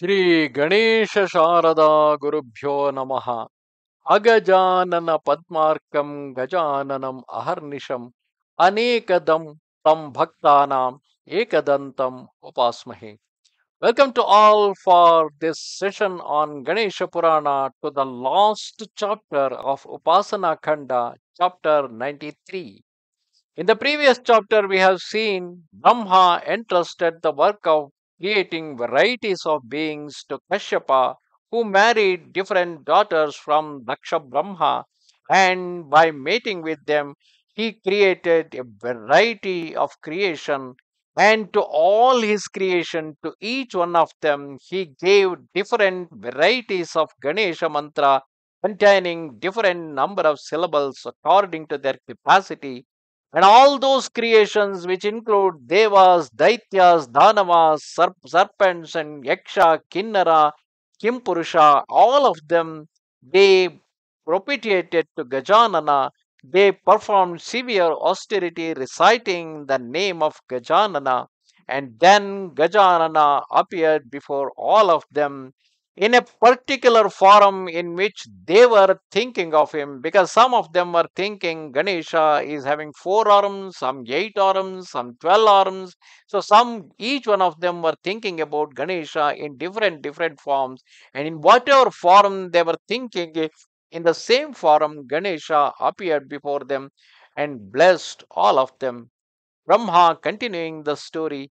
श्री गणेश शारदा गुरुभ्यो नम। अगजानन पद्मार्कम गजाननम अहर्निशम अनेकदम तम भक्ता एक उपासमहे। Welcome to all for this session on Ganesh Purana to the last chapter of Upasana Khanda, chapter 93 in the previous chapter we have seen Brahma interested the work of creating varieties of beings to Kashyapa, who married different daughters from Daksha Brahma, and by mating with them, he created a variety of creation. And to all his creation, to each one of them, he gave different varieties of Ganesha mantra containing different number of syllables according to their capacity and all those creations which include devas, daityas, dhanavas, serp- serpents, and yaksha, kinnara, kimpurusha, all of them, they propitiated to Gajanana. They performed severe austerity reciting the name of Gajanana. And then Gajanana appeared before all of them in a particular forum in which they were thinking of him because some of them were thinking Ganesha is having four arms, some eight arms, some twelve arms. So some each one of them were thinking about Ganesha in different different forms, and in whatever form they were thinking, in the same forum Ganesha appeared before them and blessed all of them. Brahma continuing the story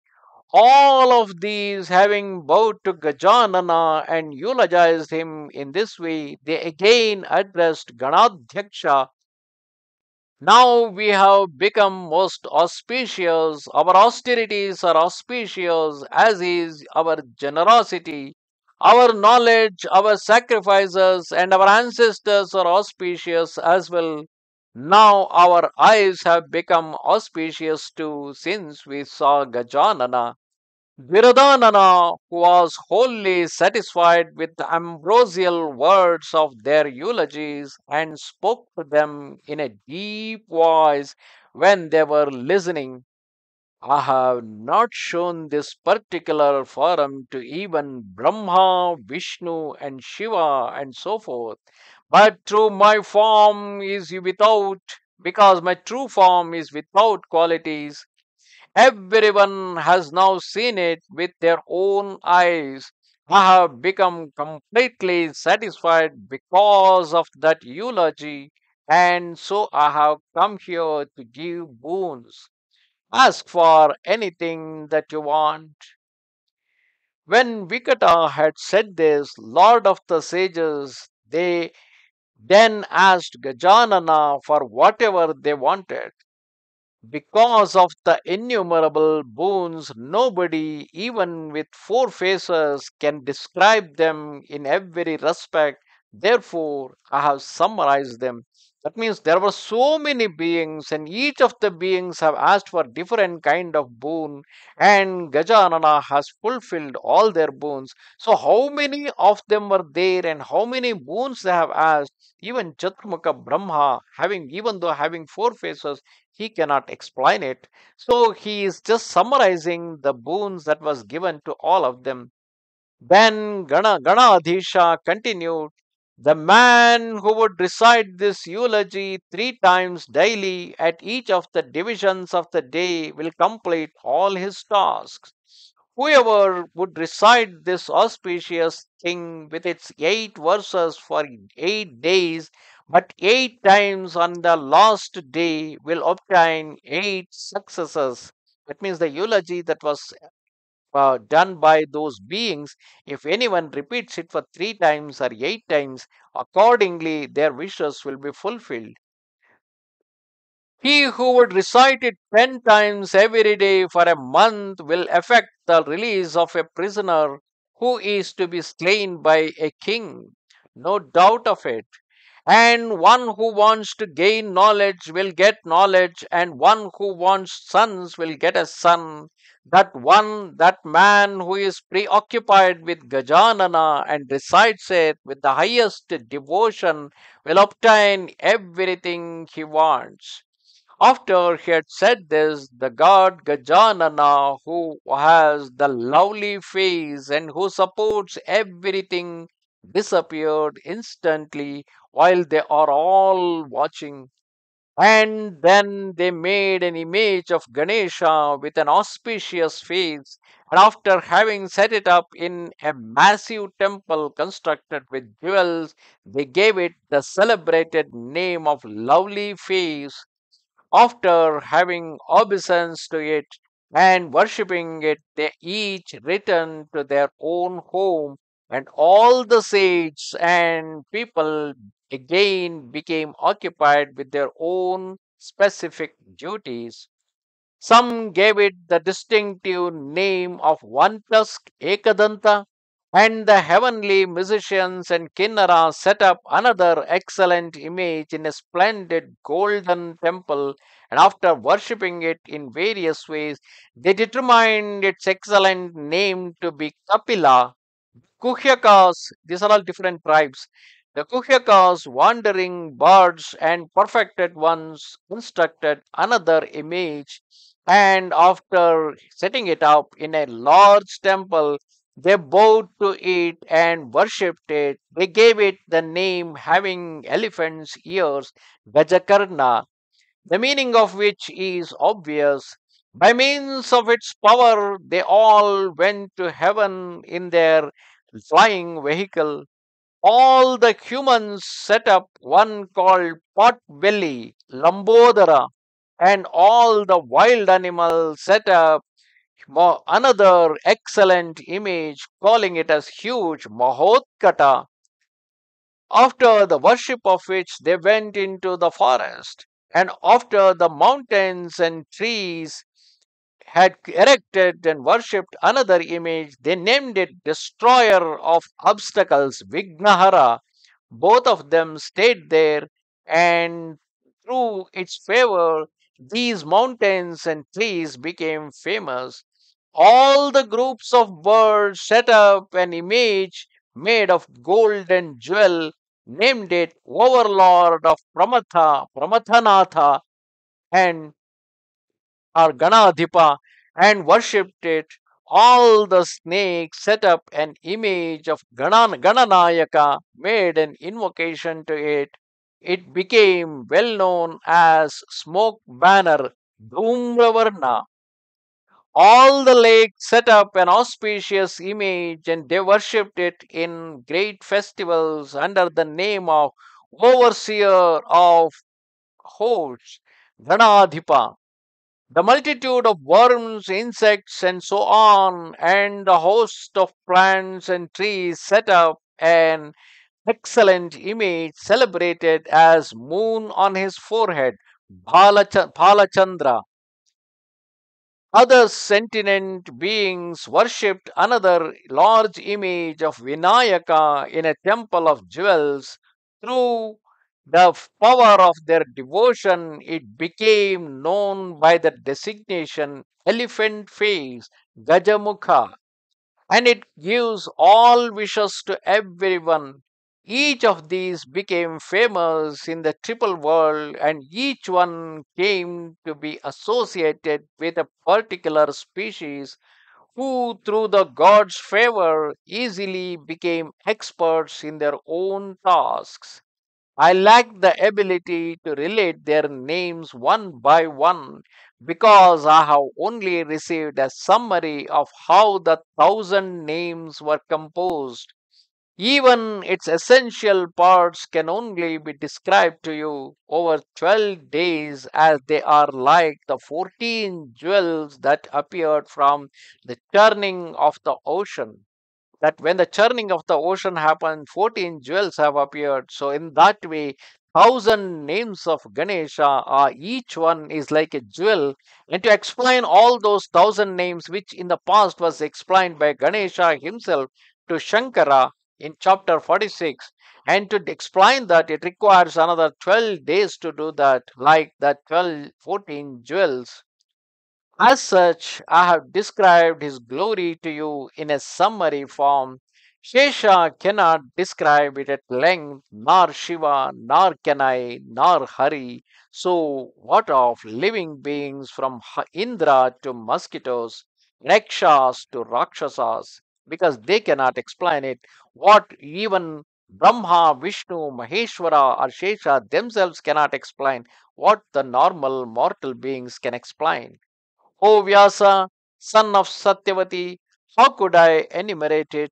all of these having bowed to Gajanana and eulogized him in this way, they again addressed Ganadhyaksha. Now we have become most auspicious. Our austerities are auspicious, as is our generosity. Our knowledge, our sacrifices, and our ancestors are auspicious as well. Now our eyes have become auspicious too, since we saw Gajanana. Viradanana, who was wholly satisfied with the ambrosial words of their eulogies and spoke to them in a deep voice when they were listening, I have not shown this particular forum to even Brahma, Vishnu, and Shiva, and so forth. But through my form is without, because my true form is without qualities. Everyone has now seen it with their own eyes. I have become completely satisfied because of that eulogy, and so I have come here to give boons. Ask for anything that you want. When Vikata had said this, Lord of the sages, they then asked Gajanana for whatever they wanted. Because of the innumerable boons, nobody, even with four faces, can describe them in every respect. Therefore, I have summarized them. That means there were so many beings, and each of the beings have asked for different kind of boon, and Gajanana has fulfilled all their boons. So, how many of them were there, and how many boons they have asked? Even Chaturmukha Brahma, having even though having four faces, he cannot explain it. So he is just summarizing the boons that was given to all of them. Then Gana Gana Adhisha continued, the man who would recite this eulogy three times daily at each of the divisions of the day will complete all his tasks. Whoever would recite this auspicious thing with its eight verses for eight days, but eight times on the last day will obtain eight successes. That means the eulogy that was uh, done by those beings, if anyone repeats it for three times or eight times, accordingly their wishes will be fulfilled. He who would recite it ten times every day for a month will effect the release of a prisoner who is to be slain by a king. No doubt of it. And one who wants to gain knowledge will get knowledge, and one who wants sons will get a son. That one, that man who is preoccupied with Gajanana and recites it with the highest devotion will obtain everything he wants. After he had said this, the god Gajanana, who has the lovely face and who supports everything, disappeared instantly while they are all watching. And then they made an image of Ganesha with an auspicious face. And after having set it up in a massive temple constructed with jewels, they gave it the celebrated name of Lovely Face after having obeisance to it and worshipping it, they each returned to their own home, and all the sages and people again became occupied with their own specific duties. Some gave it the distinctive name of One Tusk Ekadanta, and the heavenly musicians and Kinnara set up another excellent image in a splendid golden temple, and after worshipping it in various ways, they determined its excellent name to be Kapila, Guhyakas, these are all different tribes. The Guhyakas, wandering birds and perfected ones, constructed another image, and after setting it up in a large temple, they bowed to it and worshipped it. They gave it the name having elephant's ears, Gajakarna, the meaning of which is obvious. By means of its power, they all went to heaven in their flying vehicle. All the humans set up one called Potbelly, Lambodara, and all the wild animals set up another excellent image, calling it as huge Mahotkata. After the worship of which they went into the forest, and after the mountains and trees had erected and worshipped another image, they named it Destroyer of Obstacles, Vignahara. Both of them stayed there, and through its favor, these mountains and trees became famous. All the groups of birds set up an image made of gold and jewel, named it Overlord of Pramatha, Pramathanatha, and or Ganadhipa and worshipped it. All the snakes set up an image of Ganan, Gananayaka, made an invocation to it. It became well known as Smoke Banner Dhumravarna. All the lakes set up an auspicious image and they worshipped it in great festivals under the name of Overseer of Hosts, Ganadhipa. The multitude of worms, insects, and so on, and the host of plants and trees set up an excellent image celebrated as moon on his forehead, Bhalacha- Bhalachandra. Other sentient beings worshipped another large image of Vinayaka in a temple of jewels. Through the power of their devotion, it became known by the designation elephant face, Gajamukha and it gives all wishes to everyone. Each of these became famous in the triple world, and each one came to be associated with a particular species who, through the god's favor, easily became experts in their own tasks. I lack the ability to relate their names one by one because I have only received a summary of how the thousand names were composed. Even its essential parts can only be described to you over 12 days as they are like the 14 jewels that appeared from the churning of the ocean that when the churning of the ocean happened, 14 jewels have appeared. So, in that way, thousand names of Ganesha are each one is like a jewel. And to explain all those thousand names, which in the past was explained by Ganesha himself to Shankara in chapter 46, and to explain that it requires another 12 days to do that, like that 12, 14 jewels. As such, I have described his glory to you in a summary form. Shesha cannot describe it at length, nor Shiva, nor can I, nor Hari. So, what of living beings from Indra to mosquitoes, Rakshas to Rakshasas? Because they cannot explain it. What even Brahma, Vishnu, Maheshwara, or Shesha themselves cannot explain, what the normal mortal beings can explain. O Vyasa, son of Satyavati, how could I enumerate it?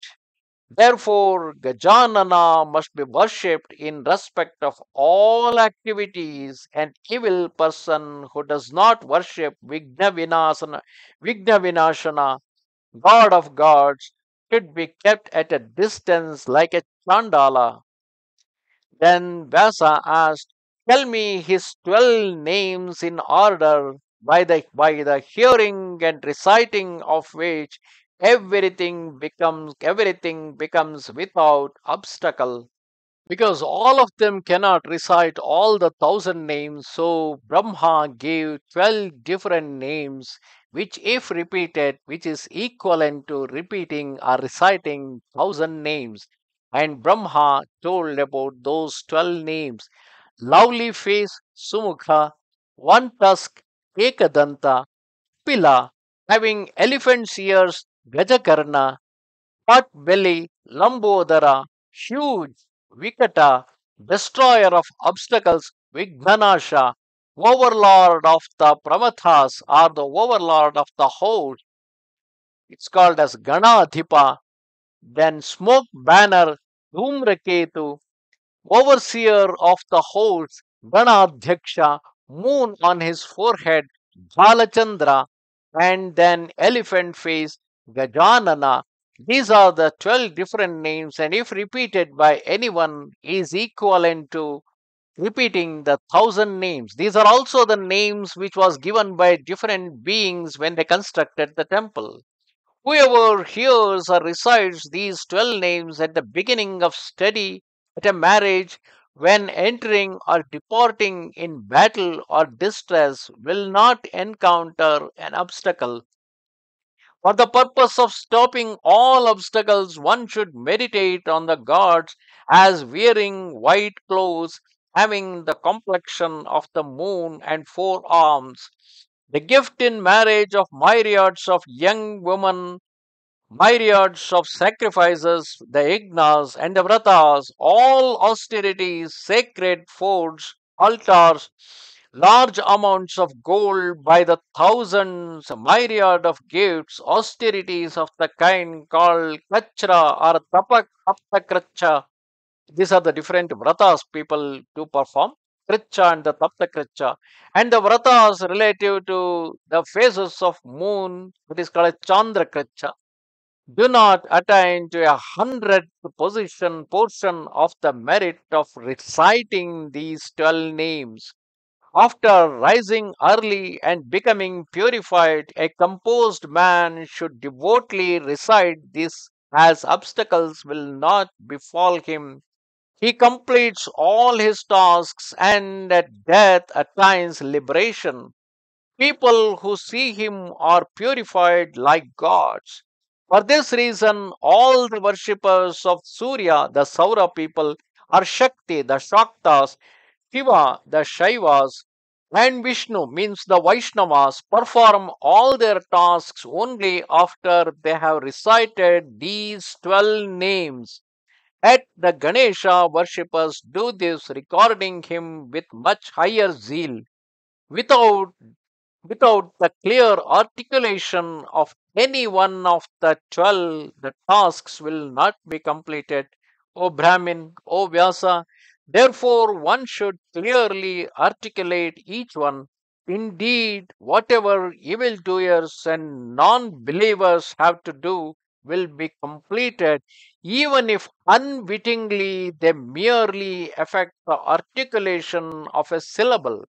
Therefore, Gajanana must be worshipped in respect of all activities. An evil person who does not worship Vigna Vinasana, God of gods, should be kept at a distance like a Chandala. Then Vyasa asked, Tell me his twelve names in order, by the, by the hearing and reciting of which everything becomes everything becomes without obstacle. Because all of them cannot recite all the thousand names, so Brahma gave twelve different names, which if repeated, which is equivalent to repeating or reciting thousand names. And Brahma told about those twelve names lovely face Sumukha, one tusk Ekadanta, Pila, having elephant's ears Gajakarna, pot belly Lambodara, huge Vikata, destroyer of obstacles Vighanasha, overlord of the Pramathas or the overlord of the host. It's called as Ganadhipa, then smoke banner Dhumraketu, overseer of the hosts, Ganadhyaksha, moon on his forehead, Bhalachandra, and then elephant face, Gajanana. These are the 12 different names, and if repeated by anyone, is equivalent to repeating the thousand names. These are also the names which was given by different beings when they constructed the temple. Whoever hears or recites these 12 names at the beginning of study, at a marriage, when entering or departing in battle or distress, will not encounter an obstacle. For the purpose of stopping all obstacles, one should meditate on the gods as wearing white clothes, having the complexion of the moon and four arms. The gift in marriage of myriads of young women myriads of sacrifices, the yajnas and the vratas, all austerities, sacred foods, altars, large amounts of gold by the thousands, myriad of gifts, austerities of the kind called kachra or tapak taptakracha. These are the different vratas people do perform. Kricha and the Tapta Kricha. And the vratas relative to the phases of moon, it is called Chandra Kricha do not attain to a hundredth position portion of the merit of reciting these 12 names. After rising early and becoming purified, a composed man should devoutly recite this as obstacles will not befall him. He completes all his tasks and at death attains liberation. People who see him are purified like gods. For this reason, all the worshippers of Surya, the Saura people, are Shakti, the Shaktas, Shiva, the Shaivas, and Vishnu means the Vaishnavas perform all their tasks only after they have recited these 12 names. At the Ganesha worshippers do this, recording him with much higher zeal. Without Without the clear articulation of any one of the twelve, the tasks will not be completed. O Brahmin, O Vyasa, therefore one should clearly articulate each one. Indeed, whatever evildoers and non believers have to do will be completed, even if unwittingly they merely affect the articulation of a syllable.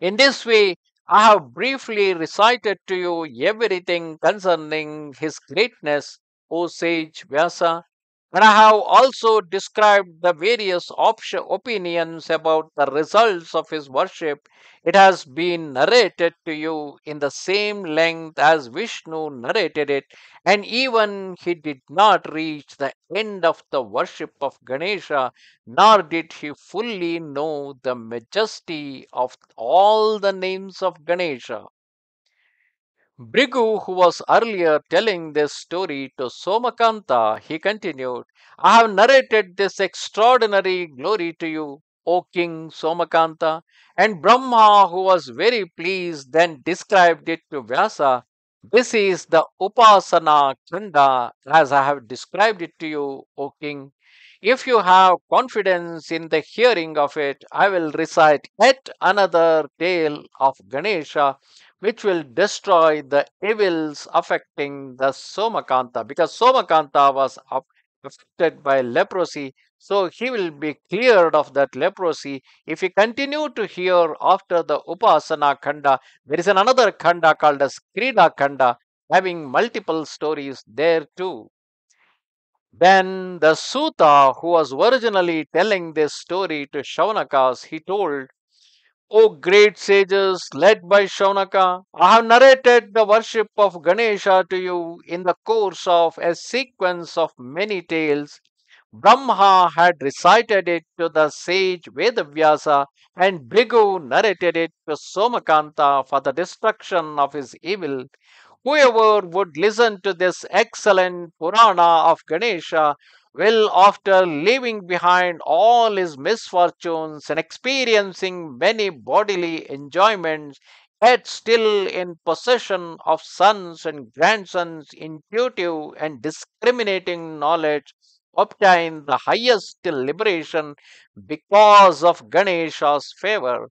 In this way, I have briefly recited to you everything concerning his greatness, O sage Vyasa. And I have also described the various opinions about the results of his worship. It has been narrated to you in the same length as Vishnu narrated it, and even he did not reach the end of the worship of Ganesha, nor did he fully know the majesty of all the names of Ganesha. Bhrigu, who was earlier telling this story to Somakanta, he continued, I have narrated this extraordinary glory to you, O King Somakanta. And Brahma, who was very pleased, then described it to Vyasa. This is the Upasana Khanda as I have described it to you, O King. If you have confidence in the hearing of it, I will recite yet another tale of Ganesha which will destroy the evils affecting the Somakanta because Somakanta was aff- affected by leprosy. So he will be cleared of that leprosy. If he continue to hear after the Upasana Khanda, there is another Khanda called as Krida Khanda having multiple stories there too. Then the Suta, who was originally telling this story to Shaunakas, he told O great sages led by Shaunaka, I have narrated the worship of Ganesha to you in the course of a sequence of many tales. Brahma had recited it to the sage Vedavyasa, and Bhrigu narrated it to Somakanta for the destruction of his evil. Whoever would listen to this excellent Purana of Ganesha will, after leaving behind all his misfortunes and experiencing many bodily enjoyments, yet still in possession of sons and grandsons, intuitive and discriminating knowledge, obtain the highest liberation because of Ganesha's favor.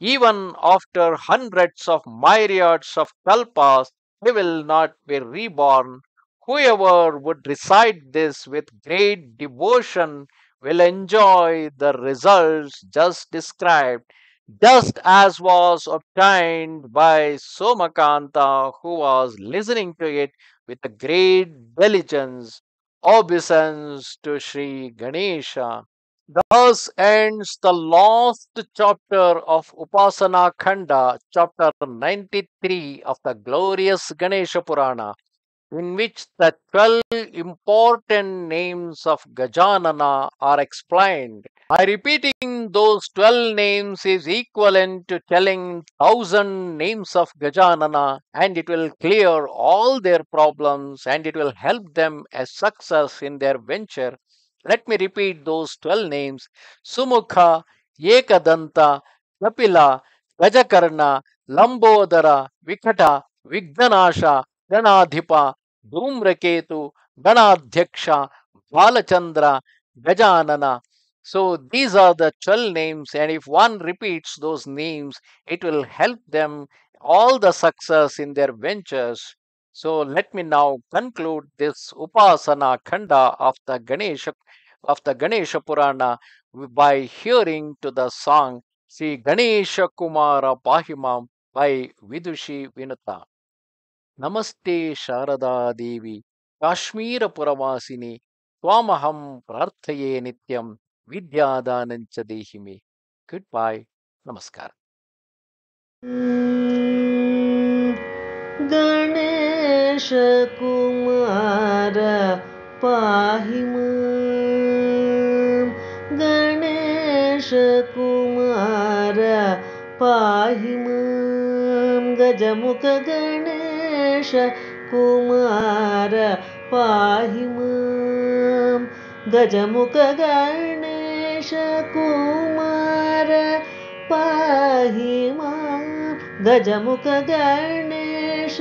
Even after hundreds of myriads of kalpas, he will not be reborn. Whoever would recite this with great devotion will enjoy the results just described, just as was obtained by Somakanta, who was listening to it with a great diligence. Obeisance to Sri Ganesha. Thus ends the last chapter of Upasana Khanda, chapter 93 of the glorious Ganesha Purana, in which the 12 important names of Gajanana are explained. By repeating those 12 names is equivalent to telling 1000 names of Gajanana, and it will clear all their problems and it will help them as success in their venture. Let me repeat those 12 names Sumukha, Ekadanta, Kapila, Gajakarna, Lambodara, Vikata, Vignanasha, Ganadhipa, Dhumraketu, Ganadhyaksha, Bhalachandra, Gajanana. So these are the 12 names, and if one repeats those names, it will help them all the success in their ventures. So let me now conclude this Upasana Khanda of the Ganesha of the Ganesha by hearing to the song Sri Ganesha Kumara Pahimam by Vidushi Vinuta. नमस्ते शारदादेवी काश्मीरपुरवासिनि त्वामहं प्रार्थये नित्यं विद्यादानञ्च देहि मे। Good boy नमस्कार। गणेशकुमार पाहि गणेशकुमार पाहि गजमुखगण कुमार पाहि मां। गजमुख गणेश कुमार पाहि मां। गजमुख गणेश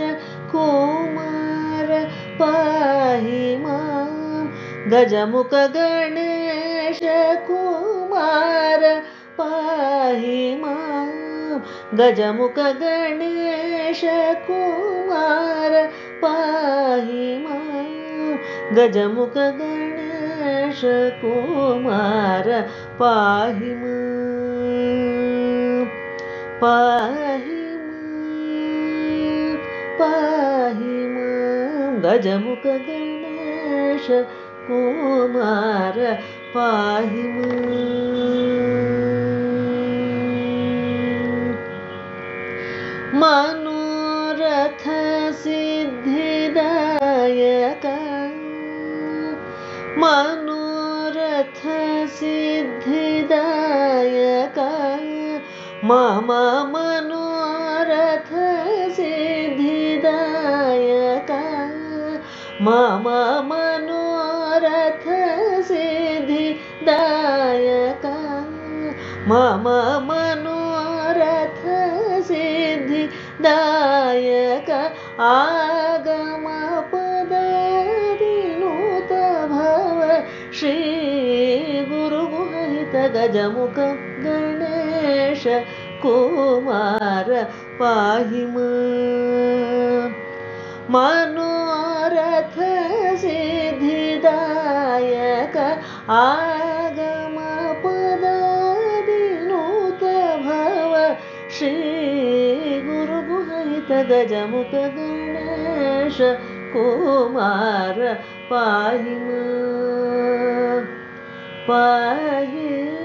कुमार पाहि मां। गजमुख गणेश कुमार पाहि मां। गजमुख गणेश कुमार पाहि मां गजमुख गणेश कुमार पाहि मां पाहि मां पाहि मां गजमुख गणेश कुमार पाहि माम् मनोरथसिद्धिदायकाय मम मनोरथसिद्धिदायकाय मम मनोरथसिद्धिदायकाय मम मनोरथ आ गजमुख गणेश कुमार पाहि। मनोरथ सिद्धिदायक आगम पदादिनूत भव श्री गजमुख गणेश कुमार पाहि। पाहि